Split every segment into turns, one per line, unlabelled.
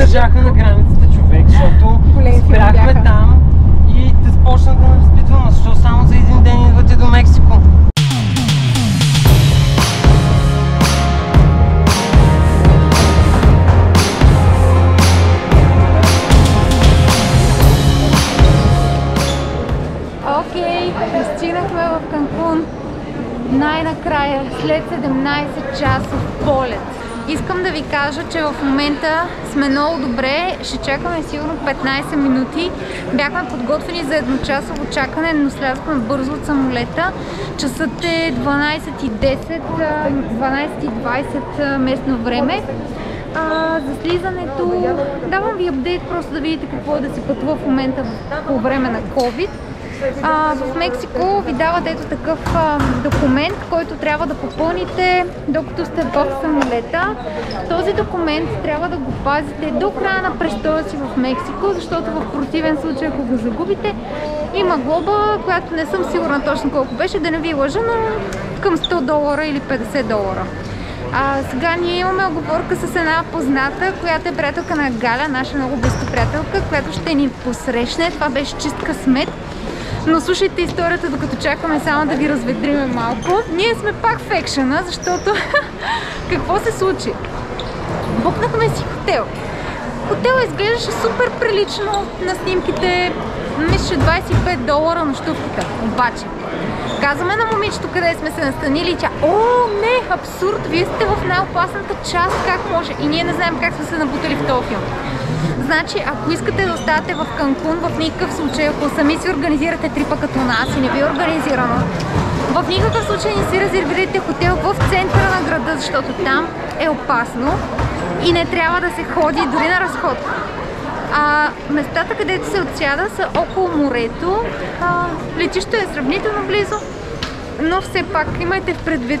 задържаха на границата човек, защото спряхме
бяха.
там и те започнах да ме разпитвам, защо само за един ден идвате до Мексико?
Окей, пристигнахме в Канкун. Най-накрая, след 17 часов полет. Искам да ви кажа, че в момента сме много добре. Ще чакаме сигурно 15 минути. Бяхме подготвени за едночасово чакане, но слязохме бързо от самолета. Часът е 12.10, а, 12.20 местно време. А, за слизането давам ви апдейт, просто да видите какво е да се пътува в момента по време на COVID. А, в Мексико ви дават ето такъв а, документ, който трябва да попълните докато сте в самолета. Този документ трябва да го пазите до края на престоя си в Мексико, защото в противен случай, ако го загубите, има глоба, която не съм сигурна точно колко беше, да не ви лъжа, но към 100 долара или 50 долара. А, сега ние имаме оговорка с една позната, която е приятелка на Галя, наша много близка приятелка, която ще ни посрещне. Това беше чист късмет. Но слушайте историята, докато чакаме само да ви разведриме малко. Ние сме пак в екшена, защото какво се случи? Букнахме си хотел. Хотелът изглеждаше супер прилично на снимките. Мисля, че 25 долара нощувката. Обаче, казваме на момичето къде сме се настанили и тя, о, не, абсурд, вие сте в най-опасната част, как може? И ние не знаем как сме се набутали в този филм. Значи, ако искате да оставате в Канкун, в никакъв случай, ако сами си организирате трипа като нас и не ви е организирано, в никакъв случай не си резервирайте хотел в центъра на града, защото там е опасно и не трябва да се ходи дори на разходка. А местата, където се отсяда, са около морето. А, летището е сравнително близо, но все пак имайте в предвид.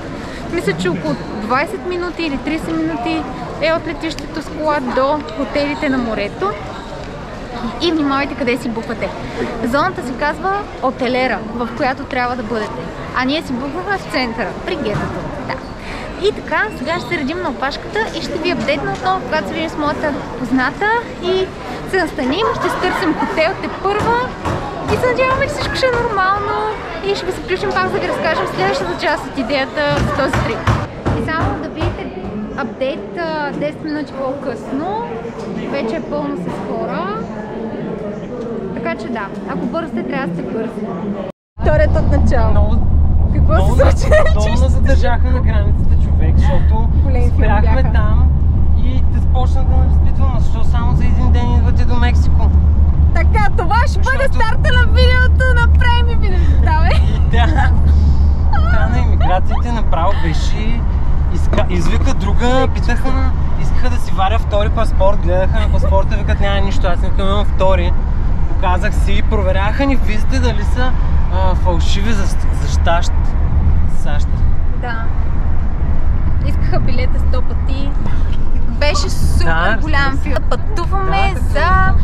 Мисля, че около 20 минути или 30 минути е от летището с кола до хотелите на морето. И внимавайте къде си буквате. Зоната се казва Отелера, в която трябва да бъдете. А ние си букваме в центъра, при гетото. Да. И така, сега ще се редим на опашката и ще ви апдейтна отново, когато се видим с моята позната и се настаним, ще стърсим хотел те първа и се надяваме, че всичко ще е нормално и ще ви се включим пак за да ви разкажем следващата част от идеята за този трип. И само да видите апдейт 10 минути по-късно, вече е пълно с хора. Така че да, ако бързате, трябва да сте бързи. Вторият от начало.
Много,
Какво
много,
се случи?
много задържаха на границата човек, защото спряхме там и те започнах да ме разпитвам, защо само за един ден идвате до Мексико?
Така, това ще бъде
Защото-
старта на видеото, направи ми видео, давай.
И тя, тя на иммиграциите направо беше иска, извика друга, питаха искаха да си варя втори паспорт, гледаха на паспорта, викат няма нищо, аз не имам втори. Показах си, проверяха ни визите дали са а, фалшиви за, за САЩ. САЩ.
Да. Искаха билета 100 пъти. Беше супер
Да,
голям филм. Пътуваме
Да,
за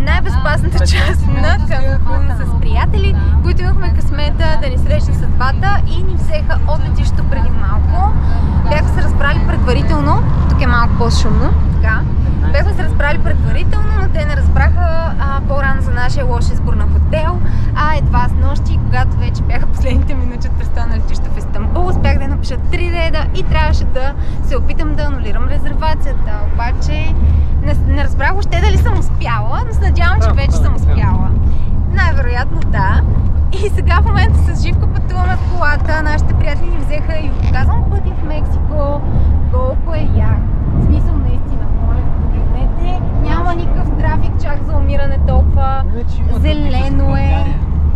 най-безопасната част на
15
Канкун с приятели, които имахме късмета да ни срещне съдбата и ни взеха от летището преди малко. Бяха се разбрали предварително, тук е малко по-шумно, така. Бяхме се разбрали предварително, но те не разбраха а, по-рано за нашия лош избор на хотел, а едва с нощи, когато вече бяха последните минути от престоя на летището в Истанбул, успях да напиша три реда и трябваше да се опитам да анулирам резервацията. Обаче разбрах още дали съм успяла, но се надявам, че вече съм успяла. Най-вероятно да. И сега в момента с Живко пътуваме в колата. Нашите приятели ни взеха и показвам пъти в Мексико. Колко е як. В смисъл наистина, моля, погледнете. Няма никакъв трафик чак за умиране толкова. Зелено е.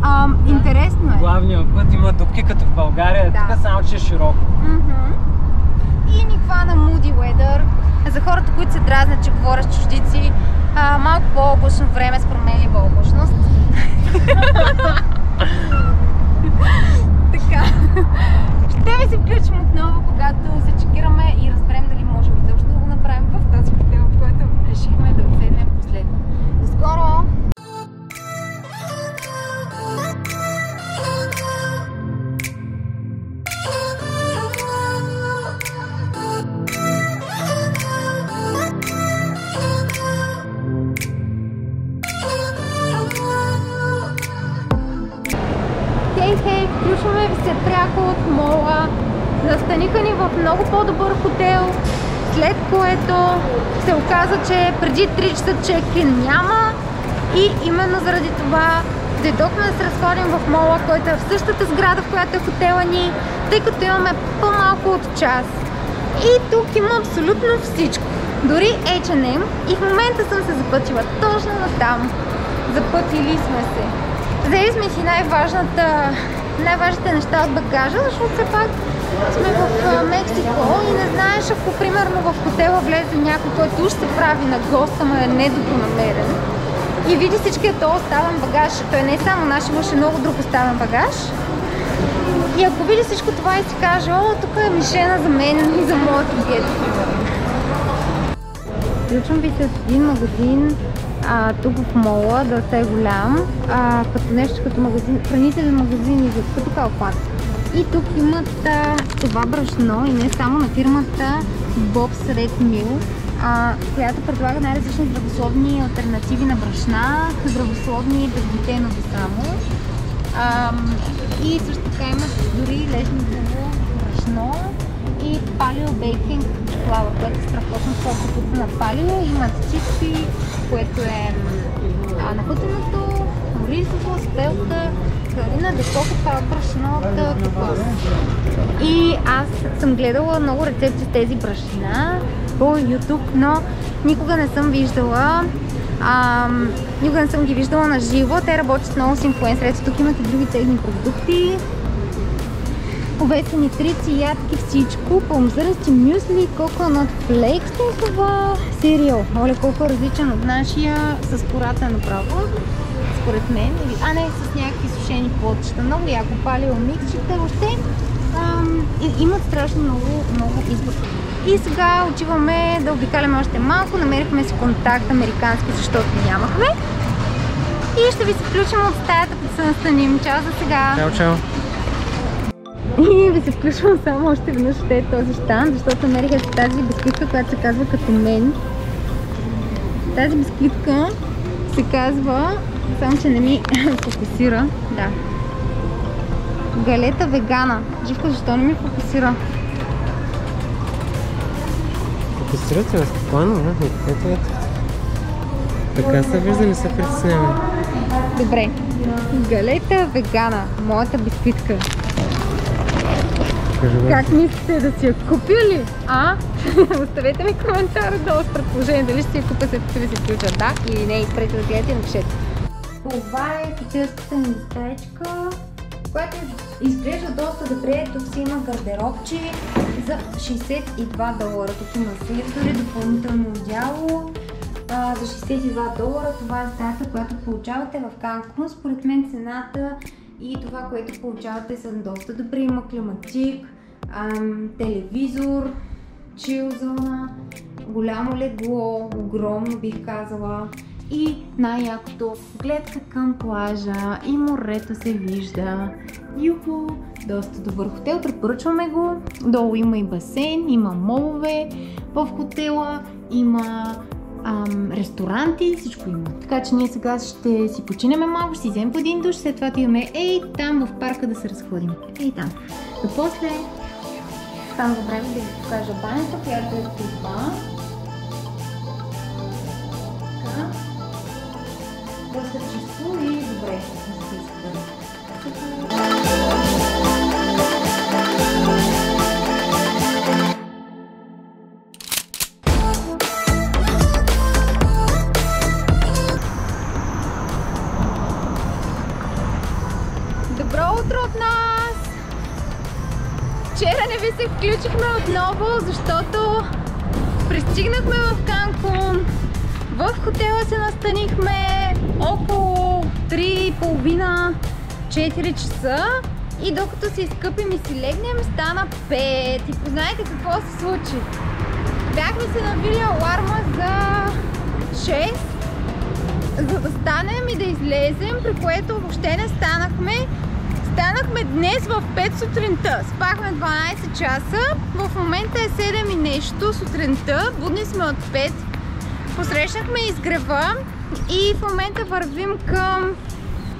А, интересно е.
Главния път има дупки като в България,
Да.
тук само че е широко.
И ни хвана Moody Weather. За хората, които се дразнят, че говоря с чуждици, а, малко по-облачно време с променлива облачност. така. Ще ви се включим отново, когато се чекираме и разберем дали можем изобщо да го направим в този хотел, в който решихме да отседнем последно. До скоро! Настаниха ни в много по-добър хотел, след което се оказа, че преди 3 часа чекин няма и именно заради това дойдохме да се разходим в мола, който е в същата сграда, в която е хотела ни, тъй като имаме по-малко от час. И тук има абсолютно всичко. Дори H&M и в момента съм се запътила точно на там. Запътили сме се. Взели сме си най-важната, най-важните неща от багажа, защото все пак сме в Мексико и не знаеш, ако примерно в хотела влезе някой, който уж се прави на гост, ама е недобронамерен и види всичкият този оставен багаж, той не е само наш, имаше много друг оставен багаж. И ако види всичко това и си каже, о, тук е мишена за мен и за моето дете. Включвам ви се от един магазин а, тук в мола, доста е голям, а, като нещо като магазин, хранителен магазин и като калпак. И тук имат а, това брашно и не само на фирмата Bob's Red Mill, която предлага най-различни здравословни альтернативи на брашна, здравословни безглютенови само. А, и също така имат дори лежниково брашно и палио бейкинг флауър, което е страхотно сладко на палио. Имат чипси, което е а, напътеното, рисово, спелка, Карина Декоко, това брашно от кокос. И аз съм гледала много рецепти с тези брашина по YouTube, но никога не съм виждала а, никога не съм ги виждала на живо. Те работят много с инфлуенсърите. Тук имате други техни продукти. Повесени трици, ядки, всичко. Пълнозърнести мюсли, коконат флейкс, това сериал. Оле, колко е различен от нашия с кората направо. Според мен. А не, с някакви сушени плодчета. Много яко палио миксчета. Ам, имат страшно много, много избор. И сега отиваме да обикаляме още малко. Намерихме си контакт американски, защото нямахме. И ще ви се включим от стаята, като се настаним. Чао за сега!
Чао, чао!
И ви се включвам само още веднъж от този штан, защото намериха си тази бисквитка, която се казва като мен. Тази бисквитка се казва, само че не ми фокусира, да. Галета вегана. Живко, защо не ми фокусира?
Фокусирате ме спокойно, не? Ето, ето. Така се вижда, не се притесняваме.
Добре. Галета вегана. Моята бисквитка. Как мислите да си я купя ли? А? Оставете ми коментар долу с предположение дали ще си я купя след като ви се включа да или не. Изпрете да гледате и напишете. Това е хотелската ни стаечка, която изглежда доста добре. Тук си има гардеробчи за 62 долара. Тук има сензори, допълнително дяло. За 62 долара това е стаята, която получавате в Канкун. Според мен цената и това, което получавате са доста добри. Има климатик, телевизор, чил зона, голямо легло, огромно бих казала. И най-якото гледка към плажа и морето се вижда. Юху! Доста добър хотел, препоръчваме го. Долу има и басейн, има молове в хотела, има ам, ресторанти, всичко има. Така че ние сега ще си починеме малко, ще си вземем по един душ, след това отиваме ей там в парка да се разходим. Ей там. До после само време да ви покажа банята, която е това. Включихме отново, защото пристигнахме в Канкун. В хотела се настанихме около 3.30-4 часа и докато се изкъпим и си легнем, стана 5. И познайте какво се случи. Бяхме се навили аларма за 6, за да станем и да излезем, при което въобще не станахме. Станахме днес в 5 сутринта. Спахме 12 часа. В момента е 7 и нещо сутринта. Будни сме от 5. Посрещнахме изгрева и в момента вървим към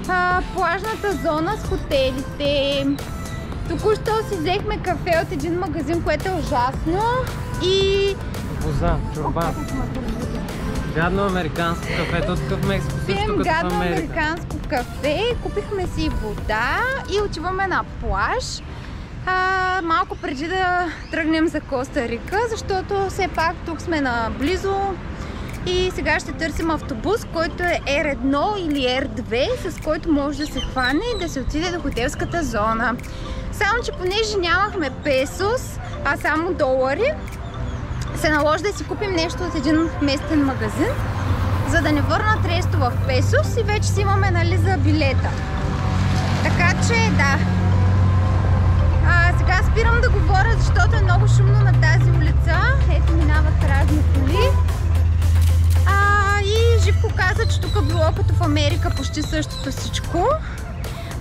а, плажната зона с хотелите. Току-що си взехме кафе от един магазин, което е ужасно. И...
Боза, чорба. Гадно американско кафе, то такъв Мексико също като в
гадно
Америка.
американско кафе, купихме си вода и отиваме на плаж. А, малко преди да тръгнем за Коста Рика, защото все пак тук сме наблизо и сега ще търсим автобус, който е R1 или R2, с който може да се хване и да се отиде до хотелската зона. Само, че понеже нямахме песос, а само долари, се наложи да си купим нещо от един местен магазин, за да не върнат ресто в песос и вече си имаме нали, за билета. Така че да. А, сега спирам да говоря, защото е много шумно на тази улица. Ето минават разни коли. А, и Живко каза, че тук било като в Америка почти същото всичко.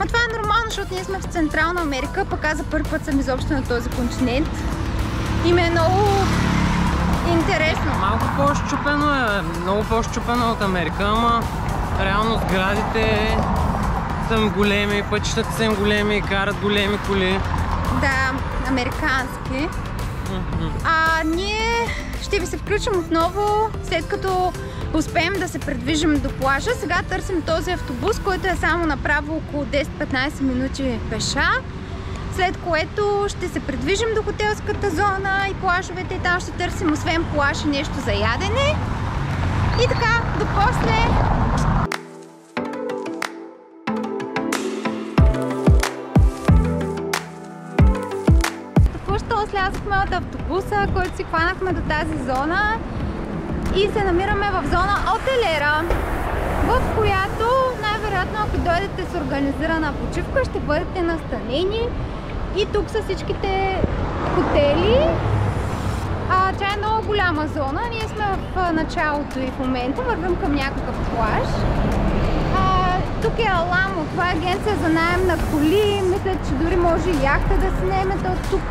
А това е нормално, защото ние сме в Централна Америка, пък аз за първи път съм изобщо на този континент. И ми е много интересно.
Малко по-щупено е, много по-щупено от Америка, ама реално сградите са големи, пътищата са им големи, карат големи коли.
Да, американски. А ние ще ви се включим отново, след като успеем да се придвижим до плажа. Сега търсим този автобус, който е само направо около 10-15 минути пеша. След което ще се придвижим до хотелската зона и плажовете и там ще търсим освен плаж и нещо за ядене. И така, до после. Току-що слязохме от автобуса, който си хванахме до тази зона и се намираме в зона Отелера, в която най-вероятно ако дойдете с организирана почивка ще бъдете настанени и тук са всичките хотели. А, тя е много голяма зона, ние сме в началото и в момента вървим към някакъв плаж. А, тук е Аламо, това е агенция за найем на коли, мисля, че дори може и яхта да си наемете от тук.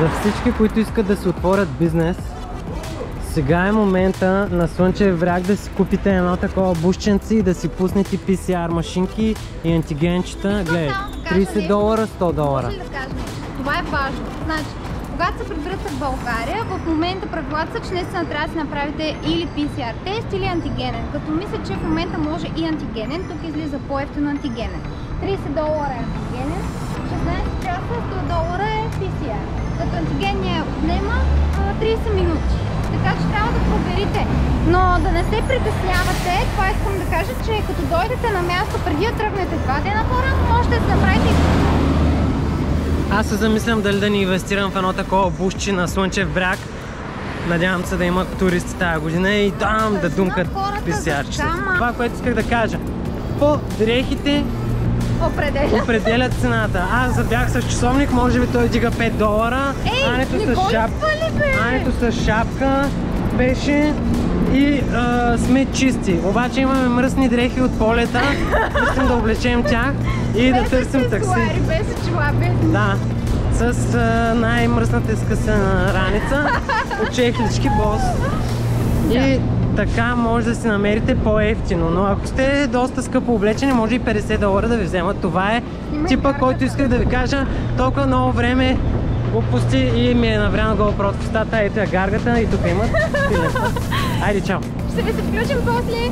За всички, които искат да си отворят бизнес, сега е момента на Слънчев бряг да си купите едно такова бушченце и да си пуснете PCR машинки и антигенчета. Гледай,
само да кажа
30
нещо.
долара, 100 долара.
Може ли да кажа нещо? Това е важно. Значи, когато се прибирате в България, в момента правилата са, че наистина трябва да си направите или PCR тест, или антигенен. Като мисля, че в момента може и антигенен, тук излиза по-ефтино антигенен. 30 долара е антигенен, 16 часа, 100 долара е PCR. Като антигенния отнема а, 30 минути. Така че трябва да проверите. Но да не се притеснявате, това искам да кажа, че като дойдете на място преди да тръгнете два дена по-рано, можете да направите
Аз се замислям дали да ни инвестирам в едно такова бушче на Слънчев бряг. Надявам се да има туристи тази година и там да думкат
хората
PCR.
за там, а-
Това, което исках да кажа. По дрехите
определя.
определят цената. Аз за бях с часовник, може би той дига 5 долара.
Ей,
Ането
не
с
го
шап...
изпали, бе!
Ането с шапка беше и а, сме чисти. Обаче имаме мръсни дрехи от полета. Искам да облечем тях и да
Без
търсим
аксесуари,
такси.
Без чулаби.
Да, с най-мръсната изкъсана раница от чехлички бос. И така може да си намерите по-ефтино, но ако сте доста скъпо облечени, може и 50 долара да ви вземат. Това е типа, който исках да ви кажа. Толкова много време глупости и ми е навряно GoPro в устата. Ето я гаргата и тук имат. Айде, чао!
Ще ви се включим после.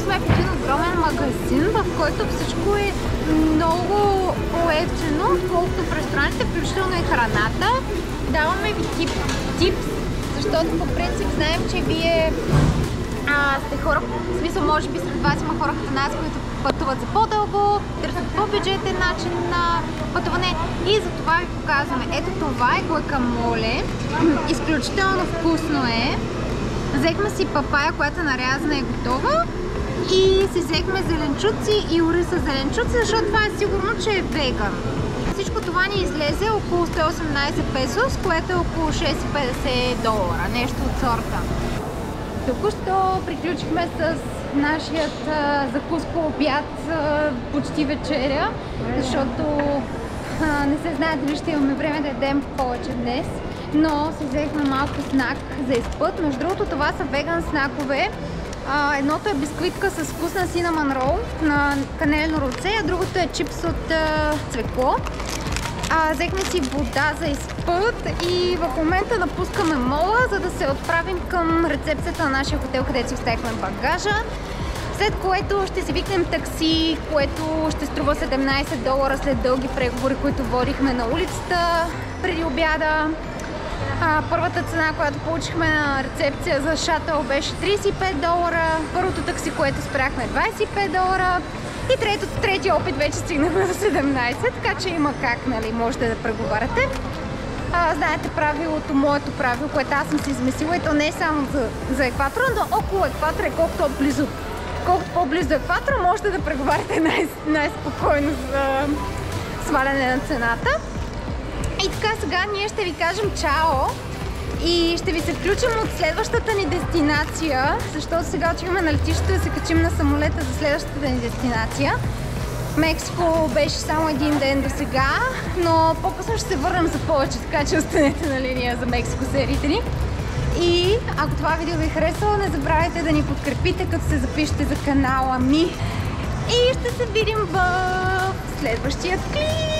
Сме в един огромен магазин, в който всичко е много по-ефтино, отколкото в ресторантите, включително и храната. Даваме ви тип, типс, защото по принцип знаем, че вие а, сте хора, в смисъл може би сред вас има хора като нас, които пътуват за по-дълго, търсят по-бюджетен начин на пътуване и за това ви показваме. Ето това е гуакамоле, изключително вкусно е. Взехме си папая, която е нарязана и готова И си взехме зеленчуци и ориса зеленчуци, защото това е сигурно, че е веган. Всичко това ни излезе около 118 песо, което е около 6,50 долара, нещо от сорта. Току-що приключихме с нашият а, закуско обяд, почти вечеря, защото не се знае дали ще имаме време да ядем повече днес, но си взехме малко снак за изпът. Между другото това са веган снакове. Едното е бисквитка с вкусна синамон рол на канелено роце, а другото е чипс от цвекло. Взехме си вода за изпът и в момента напускаме мола, за да се отправим към рецепцията на нашия хотел, където си оставихме багажа. След което ще си викнем такси, което ще струва 17 долара след дълги преговори, които водихме на улицата преди обяда. А, първата цена, която получихме на рецепция за шатъл беше 35 долара. Първото такси, което спряхме 25 долара. И трето, третия опит вече стигнахме до 17, така че има как, нали, можете да преговаряте. А, знаете правилото, моето правило, което аз съм си измислила и то не е само за, за екватора, но около екватора, колкото близо колкото по-близо до екватора, можете да преговаряте най- най-спокойно за сваляне на цената. И така сега ние ще ви кажем чао и ще ви се включим от следващата ни дестинация, защото сега отиваме на летището да се качим на самолета за следващата ни дестинация. Мексико беше само един ден до сега, но по-късно ще се върнем за повече, така че останете на линия за Мексико сериите ни. И ако това видео ви е харесало, не забравяйте да ни подкрепите, като се запишете за канала ми. И ще се видим в следващия клип!